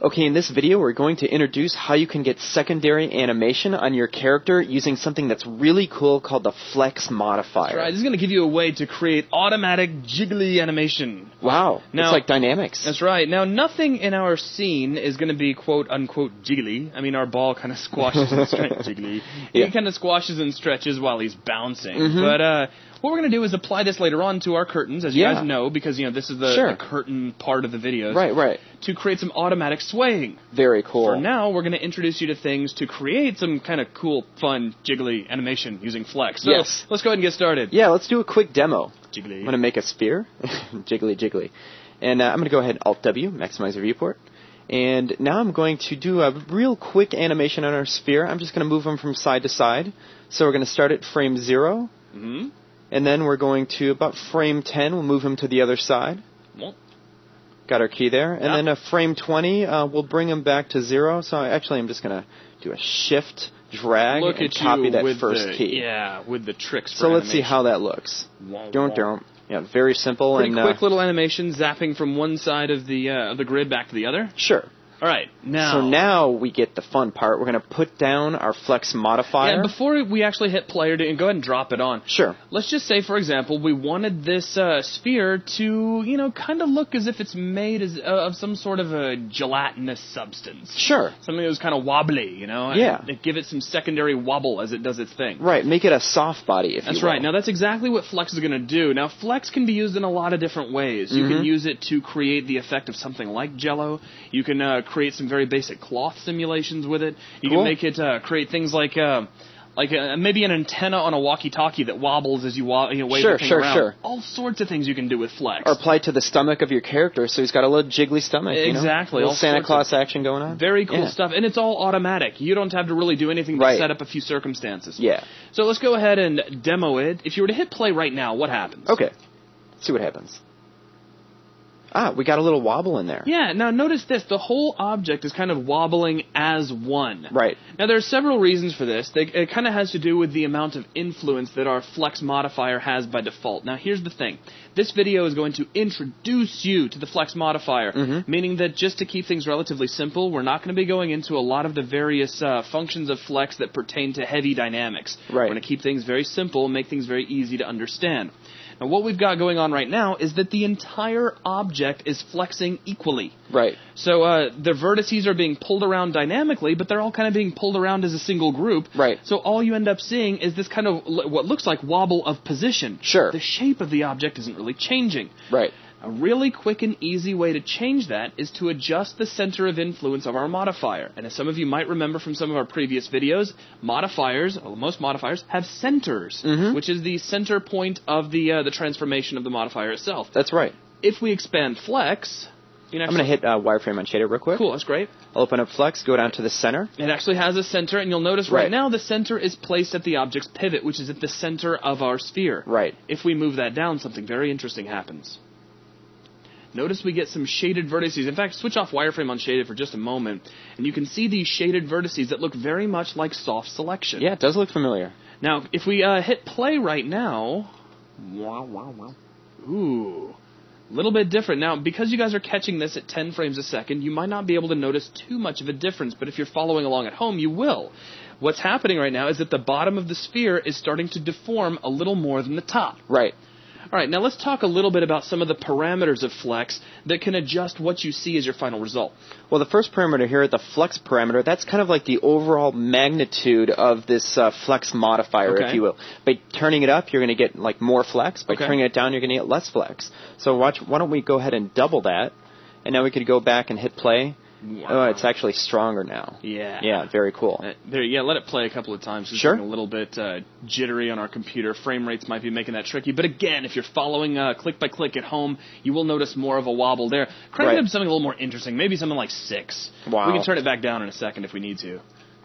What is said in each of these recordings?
Okay, in this video, we're going to introduce how you can get secondary animation on your character using something that's really cool called the Flex modifier. That's right. This is going to give you a way to create automatic jiggly animation. Wow. Now- it's like dynamics. That's right. Now, nothing in our scene is going to be quote unquote jiggly. I mean, our ball kind of squashes and stretches. jiggly. Yeah. He kind of squashes and stretches while he's bouncing. Mhm. But uh, what we're going to do is apply this later on to our curtains, as you Yeah. guys know, because you know this is the, Sure. the curtain part of the videos. Right, right. To create some automatic swaying. Very cool. For now, we're going to introduce you to things to create some kind of cool, fun, jiggly animation using Flex. So Yes. let's go ahead and get started. Yeah, let's do a quick demo. Jiggly. I'm going to make a sphere. jiggly, jiggly. And uh, I'm going to go ahead and Alt W, maximize the viewport. And now I'm going to do a real quick animation on our sphere. I'm just going to move them from side to side. So we're going to start at frame 0. hmm And then we're going to about frame 10, we'll move him to the other side. Got our key there. And Yep. then a frame 20, uh, we'll bring him back to 0. So actually, I'm just going to do a shift, drag, look and copy that first the, key. Yeah, with the tricks. So let's see how that looks. Wah, Don't, don't. Yeah, very simple. Pretty and, quick uh, little animation, zapping from one side of the uh, of the grid back to the other. Sure. All right, now. So now we get the fun part. We're going to put down our flex modifier. Yeah, before we actually hit play, or go ahead and drop it on. sure. Let's just say, for example, we wanted this uh, sphere to, you know, kind of look as if it's made as, uh, of some sort of a gelatinous substance. Sure. Something that was kind of wobbly, you know? Yeah. And give it some secondary wobble as it does its thing. Right. Make it a soft body, if That's you will. right. Now that's exactly what Flex is going to do. Now Flex can be used in a lot of different ways. You Mhm. can use it to create the effect of something like Jello. You can uh, create some very basic cloth simulations with it. You Cool. can make it uh, create things like. Uh, like uh, maybe an antenna on a walkie-talkie that wobbles as you, wa- you know, wave Sure, the thing sure, around. sure. All sorts of things you can do with Flex. Or apply to the stomach of your character, so he's got a little jiggly stomach. you know? Exactly, Little all Santa Claus action going on. Very cool Yeah. stuff, and it's all automatic. You don't have to really do anything but Right. set up a few circumstances. Yeah. So let's go ahead and demo it. If you were to hit play right now, what happens? Okay. Let's see what happens. Ah, we got a little wobble in there. Yeah, now notice this. The whole object is kind of wobbling as one. Right. Now there are several reasons for this. They, it kind of has to do with the amount of influence that our flex modifier has by default. Now here's the thing. This video is going to introduce you to the flex modifier, Mhm. meaning that just to keep things relatively simple, we're not going to be going into a lot of the various uh, functions of flex that pertain to heavy dynamics. Right. We're going to keep things very simple, make things very easy to understand. Now what we've got going on right now is that the entire object is flexing equally. Right. So uh, the vertices are being pulled around dynamically, but they're all kind of being pulled around as a single group. Right. So all you end up seeing is this kind of what looks like wobble of position. Sure. The shape of the object isn't really changing. Right. A really quick and easy way to change that is to adjust the center of influence of our modifier. And as some of you might remember from some of our previous videos, modifiers, well, most modifiers, have centers, Mhm. which is the center point of the uh, the transformation of the modifier itself. That's right. If we expand flex, you can I'm going to hit uh, wireframe on shader real quick. Cool, that's great. I'll open up Flex, go down to the center. It actually has a center, and you'll notice right, Right. now the center is placed at the object's pivot, which is at the center of our sphere. Right. If we move that down, something very interesting happens. Notice we get some shaded vertices. In fact, switch off wireframe on shaded for just a moment, and you can see these shaded vertices that look very much like soft selection. Yeah, it does look familiar. Now, if we uh, hit play right now, wow, wow, wow. Ooh, a little bit different. Now, because you guys are catching this at 10 frames a second, you might not be able to notice too much of a difference, but if you're following along at home, you will. What's happening right now is that the bottom of the sphere is starting to deform a little more than the top. Right. All right, now let's talk a little bit about some of the parameters of Flex that can adjust what you see as your final result. Well, the first parameter here, at the flex parameter, that's kind of like the overall magnitude of this uh, flex modifier, Okay. if you will. By turning it up, you're going to get like more flex. By Okay. turning it down, you're going to get less flex. So watch. Why don't we go ahead and double that, and now we could go back and hit play. Oh, it's actually stronger now. Yeah. Yeah, very cool. Uh, there, yeah, let it play a couple of times. It's Sure. getting a little bit uh, jittery on our computer. Frame rates might be making that tricky. But again, if you're following uh, click by click at home, you will notice more of a wobble there. Crank Right. it up something a little more interesting. Maybe something like six. Wow. We can turn it back down in a second if we need to.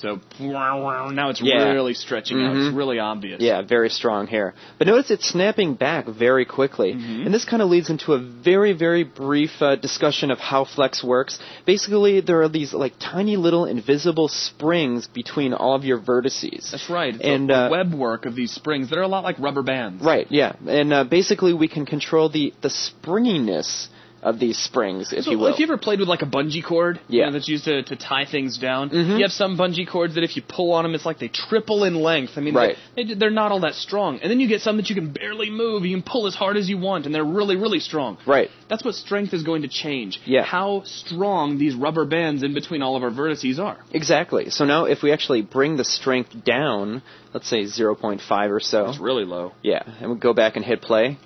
So now it's Yeah. really stretching out. It's Mhm. really obvious. Yeah, very strong here. But notice it's snapping back very quickly. Mhm. And this kind of leads into a very, very brief uh, discussion of how Flex works. Basically, there are these like tiny little invisible springs between all of your vertices. That's right. It's And, a, uh, web work of these springs that are a lot like rubber bands. Right, yeah. And uh, basically, we can control the, the springiness of these springs, if So, you will. If you ever played with like a bungee cord, you Yeah. know, that's used to, to tie things down, Mhm. you have some bungee cords that if you pull on them, it's like they triple in length. I mean, Right. they, they, they're not all that strong. And then you get some that you can barely move. You can pull as hard as you want, and they're really, really strong. right. That's what strength is going to change. Yeah. How strong these rubber bands in between all of our vertices are. Exactly. So now if we actually bring the strength down, let's say 0.5 or so. It's really low. Yeah, and we go back and hit play.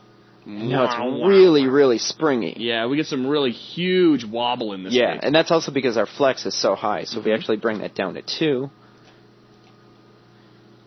Now it's Wow, really, wow. really springy. Yeah, we get some really huge wobble in this. Yeah, and that's also because our flex is so high. So if we mm-hmm. actually bring that down to two,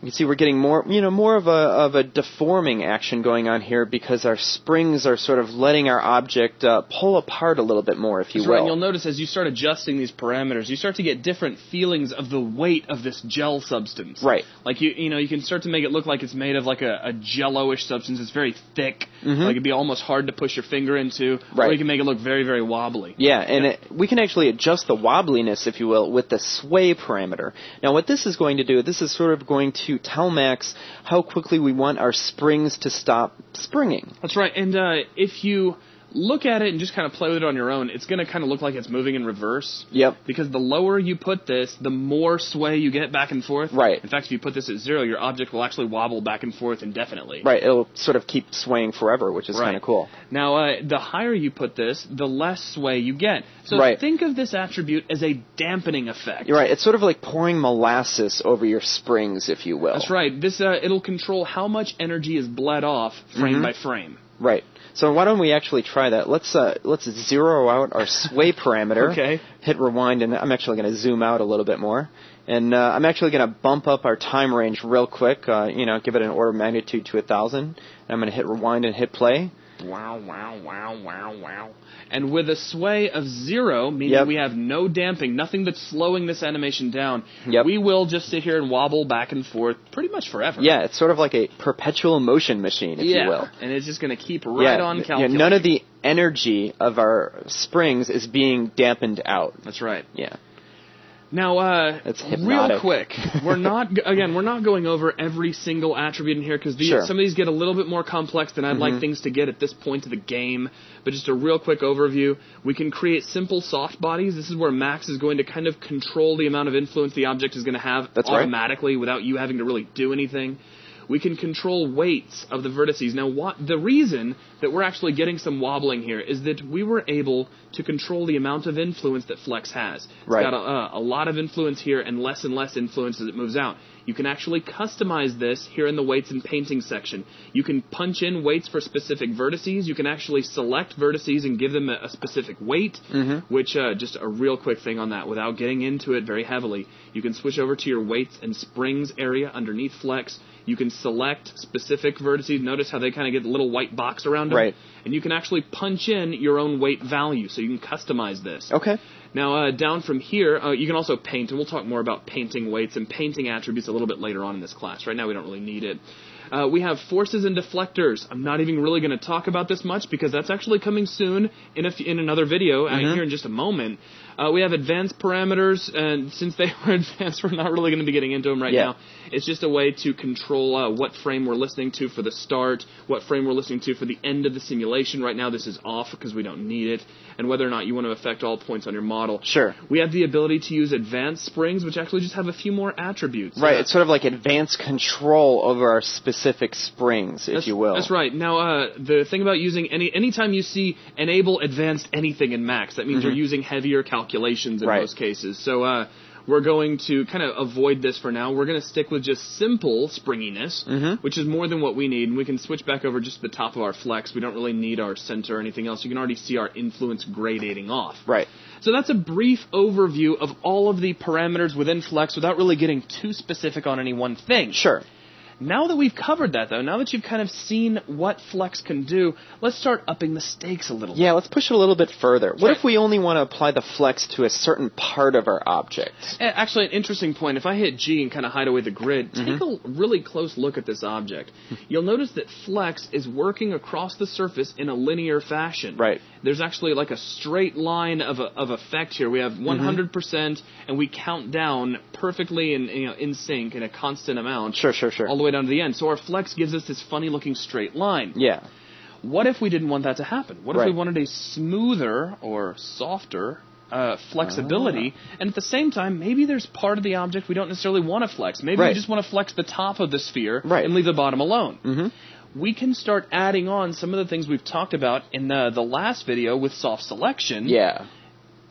you can see we're getting more, you know, more of a of a deforming action going on here because our springs are sort of letting our object uh, pull apart a little bit more, if you That's right. And will. you'll notice as you start adjusting these parameters, you start to get different feelings of the weight of this gel substance. Right. Like you, you know, you can start to make it look like it's made of like a, a jello-ish substance. It's very thick. Mhm. Like it'd be almost hard to push your finger into. Right. Or you can make it look very, very wobbly. Yeah, and It, we can actually adjust the wobbliness, if you will, with the sway parameter. Now, what this is going to do, this is sort of going to tell Max how quickly we want our springs to stop springing. That's right. And uh, if you look at it and just kind of play with it on your own, it's going to kind of look like it's moving in reverse. Yep. Because the lower you put this, the more sway you get back and forth. Right. In fact, if you put this at zero, your object will actually wobble back and forth indefinitely. Right, it'll sort of keep swaying forever, which is Right. kind of cool. Now, uh, the higher you put this, the less sway you get. So Right. think of this attribute as a dampening effect. You're right. It's sort of like pouring molasses over your springs, if you will. That's right. This uh, it'll control how much energy is bled off frame Mhm. by frame. Right. So why don't we actually try that? Let's uh, let's zero out our sway parameter. Okay. Hit rewind, and I'm actually going to zoom out a little bit more, and uh, I'm actually going to bump up our time range real quick. Uh, you know, give it an order of magnitude to a thousand. And I'm going to hit rewind and hit play. Wow, wow, wow, wow, wow. And with a sway of zero, meaning Yep. we have no damping, nothing that's slowing this animation down, Yep. we will just sit here and wobble back and forth pretty much forever. Yeah, it's sort of like a perpetual motion machine, if yeah. you will. And it's just going to keep right yeah, on yeah, none of the energy of our springs is being dampened out. That's right. Yeah. Now, uh, real quick, we're not again, we're not going over every single attribute in here because Sure. some of these get a little bit more complex than I'd like Mhm. things to get at this point of the game. But just a real quick overview: we can create simple soft bodies. This is where Max is going to kind of control the amount of influence the object is going to have That's right. automatically without you having to really do anything. We can control weights of the vertices. Now, what, the reason that we're actually getting some wobbling here is that we were able to control the amount of influence that Flex has. It's Right. got a, a lot of influence here and less and less influence as it moves out. You can actually customize this here in the weights and painting section. You can punch in weights for specific vertices. You can actually select vertices and give them a, a specific weight, Mhm. which uh, just a real quick thing on that without getting into it very heavily. You can switch over to your weights and springs area underneath Flex. You can select specific vertices. Notice how they kind of get a little white box around them. Right. And you can actually punch in your own weight value, so you can customize this. Okay. Now, uh, down from here, uh, you can also paint, and we'll talk more about painting weights and painting attributes a little bit later on in this class. Right now, we don't really need it. Uh, we have forces and deflectors. I'm not even really going to talk about this much because that's actually coming soon in a f- in another video uh, Mhm. here in just a moment. Uh, we have advanced parameters, and since they are advanced, we're not really going to be getting into them right Yeah. now. It's just a way to control uh, what frame we're listening to for the start, what frame we're listening to for the end of the simulation. Right now, this is off because we don't need it, and whether or not you want to affect all points on your model. Sure. We have the ability to use advanced springs, which actually just have a few more attributes. Right. Uh, It's sort of like advanced control over our specific springs, if that's, you will. That's right. Now, uh, the thing about using any anytime you see enable advanced anything in Max, that means Mhm. you're using heavier calculations in Right. most cases. So uh, we're going to kind of avoid this for now. We're going to stick with just simple springiness, Mhm. which is more than what we need. And we can switch back over just to the top of our flex. We don't really need our center or anything else. You can already see our influence gradating off. Right. So that's a brief overview of all of the parameters within Flex without really getting too specific on any one thing. Sure. Now that we've covered that, though, now that you've kind of seen what Flex can do, let's start upping the stakes a little. Yeah, let's push it a little bit further. What right. if we only want to apply the flex to a certain part of our object? Actually, an interesting point. If I hit G and kind of hide away the grid, take Mm-hmm. a really close look at this object. You'll notice that Flex is working across the surface in a linear fashion. Right. There's actually like a straight line of, a, of effect here. We have Mm-hmm. 100%, and we count down perfectly in, you know, in sync in a constant amount. Sure, sure, sure. All the way down to the end. So our Flex gives us this funny looking straight line. Yeah. What if we didn't want that to happen? What if Right. we wanted a smoother or softer uh, flexibility, Ah. and at the same time, maybe there's part of the object we don't necessarily want to flex. Maybe we just want to flex the top of the sphere Right. and leave the bottom alone. Mhm. We can start adding on some of the things we've talked about in the, the last video with soft selection Yeah.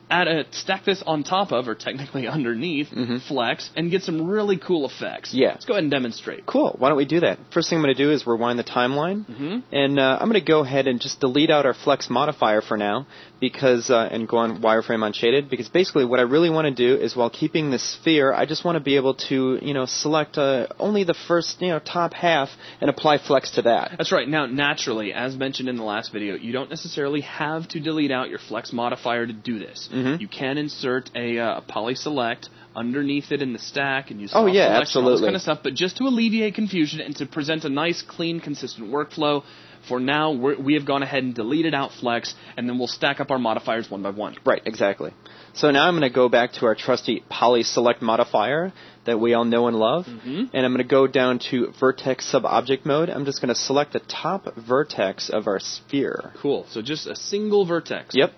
Add a, stack this on top of, or technically underneath, Mhm. flex, and get some really cool effects. Yeah. Let's go ahead and demonstrate. Cool. Why don't we do that? First thing I'm going to do is rewind the timeline, Mhm. and uh, I'm going to go ahead and just delete out our flex modifier for now, because uh, and go on wireframe unshaded. Because basically, what I really want to do is while keeping the sphere, I just want to be able to you know select uh, only the first you know top half and apply flex to that. That's right. Now, naturally, as mentioned in the last video, you don't necessarily have to delete out your flex modifier to do this. Mhm. You can insert a, uh, poly select underneath it in the stack and use Oh, yeah, selection, all this kind of stuff. But just to alleviate confusion and to present a nice, clean, consistent workflow, for now we're, we have gone ahead and deleted out flex, and then we'll stack up our modifiers one by one. Right, exactly. So now I'm going to go back to our trusty poly select modifier that we all know and love, Mhm. and I'm going to go down to vertex subobject mode. I'm just going to select the top vertex of our sphere. Cool. So just a single vertex. Yep.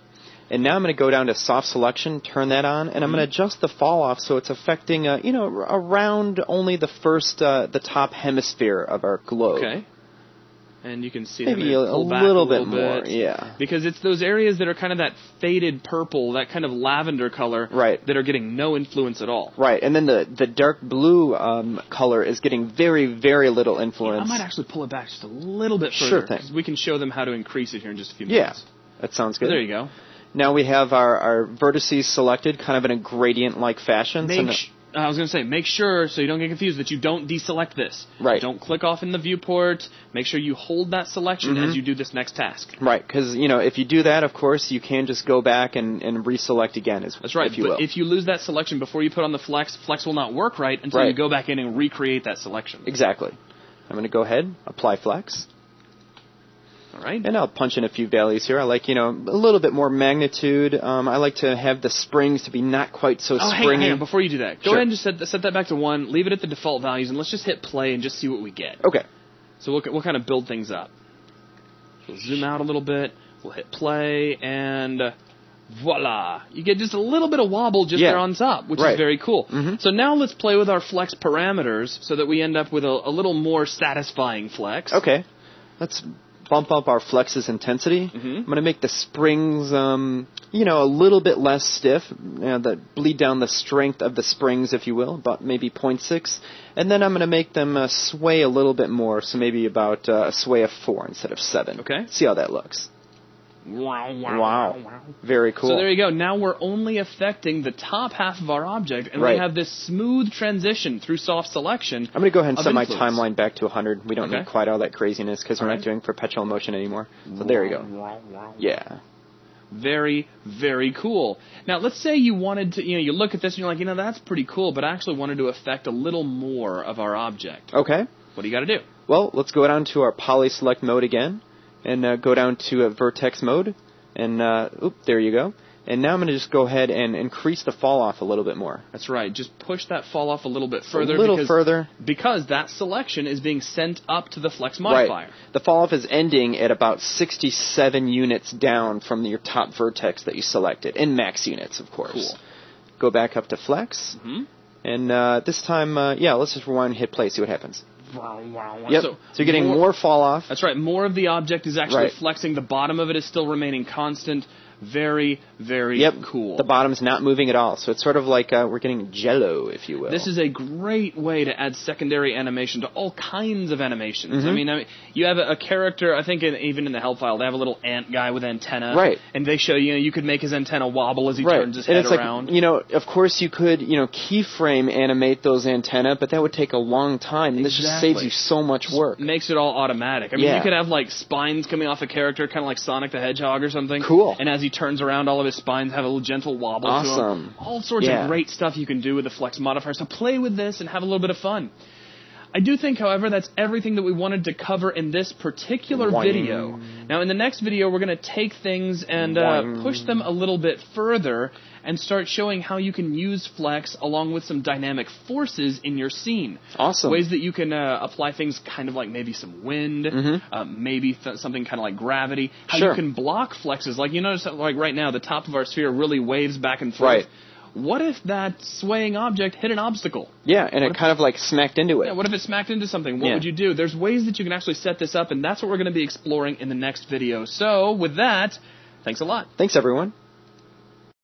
And now I'm going to go down to soft selection, turn that on, and I'm going to adjust the fall off so it's affecting, uh, you know, around only the first, uh, the top hemisphere of our globe. Okay. And you can see Maybe a, a pull back little bit more, bit. yeah. Because it's those areas that are kind of that faded purple, that kind of lavender color, Right. that are getting no influence at all. Right, and then the, the dark blue um, color is getting very, very little influence. I might actually pull it back just a little bit further. Sure thing. We can show them how to increase it here in just a few minutes. Yeah, that sounds So good. there you go. Now we have our, our vertices selected kind of in a gradient-like fashion. Make no- sh- I was going to say, make sure, so you don't get confused, that you don't deselect this. Right. Don't click off in the viewport. Make sure you hold that selection Mhm. as you do this next task. right, because you know if you do that, of course, you can just go back and, and reselect again. As, That's right. If you but will. if you lose that selection before you put on the flex, flex will not work right until you go back in and recreate that selection. exactly. I'm going to go ahead, apply flex, All right. and I'll punch in a few values here. I like you know a little bit more magnitude. Um, I like to have the springs to be not quite so Oh, hang on, springy. hang on. Before you do that, go Sure. ahead and just set, set that back to one. Leave it at the default values, and let's just hit play and just see what we get. Okay. So we'll, we'll kind of build things up. We'll zoom out a little bit. We'll hit play, and voila! You get just a little bit of wobble just Yeah. there on top, which Right. is very cool. Mhm. So now let's play with our flex parameters so that we end up with a, a little more satisfying flex. Okay. Let's bump up our flex's intensity. Mhm. I'm going to make the springs, um, you know, a little bit less stiff. You know, that bleed down the strength of the springs, if you will, about maybe 0.6. And then I'm going to make them uh, sway a little bit more, so maybe about uh, a sway of 4 instead of 7. Okay. See how that looks. Wow, Wow. wow Very cool. So there you go. Now we're only affecting the top half of our object, and Right. we have this smooth transition through soft selection. I'm going to go ahead and of set my timeline back to 100. We don't Okay. need quite all that craziness because we're All not doing perpetual motion anymore. So there you go. Yeah. Very, very cool. Now, let's say you wanted to, you know, you look at this and you're like, you know, that's pretty cool, but I actually wanted to affect a little more of our object. Okay. What do you got to do? Well, let's go down to our poly select mode again, and uh, go down to uh, vertex mode, and uh, oop, there you go. And now I'm going to just go ahead and increase the fall off a little bit more. That's right. Just push that fall off a little bit further. a little because, further. Because that selection is being sent up to the flex modifier. Right. The fall off is ending at about 67 units down from your top vertex that you selected, in max units, of course. Cool. Go back up to flex, hmm and uh, this time, uh, yeah, let's just rewind, and hit play, see what happens. Yep. So, So, you're getting more, fall off. That's right. More of the object is actually Right. flexing. The bottom of it is still remaining constant. Very, very Yep. cool. The bottom's not moving at all, so it's sort of like uh, we're getting jello, if you will. This is a great way to add secondary animation to all kinds of animations. I Mhm. mean, I mean, you have a, a character. I think in, even in the help file, they have a little ant guy with antenna, Right. And they show you know you could make his antenna wobble as he right. turns his and head it's around. like you know, of course you could you know keyframe animate those antenna, but that would take a long time, and this just saves you so much work. Makes it all automatic. I mean, Yeah. you could have like spines coming off a character, kind of like Sonic the Hedgehog or something. Cool. And as he turns around, all of his spines have a little gentle wobble to Awesome. them. All sorts Yeah. of great stuff you can do with the flex modifier. So play with this and have a little bit of fun. I do think, however, that's everything that we wanted to cover in this particular Boing. video. Now, in the next video, we're going to take things and uh, push them a little bit further and start showing how you can use flex along with some dynamic forces in your scene. Awesome. Ways that you can uh, apply things kind of like maybe some wind, uh, maybe th- something kind of like gravity. How Mm-hmm. Sure. you can block flexes. Like you notice, like right now, the top of our sphere really waves back and forth. Right. What if that swaying object hit an obstacle? Yeah, and it kind of like smacked into it. Yeah, what if it smacked into something? What Yeah. would you do? There's ways that you can actually set this up, and that's what we're going to be exploring in the next video. So, with that, thanks a lot. Thanks, everyone.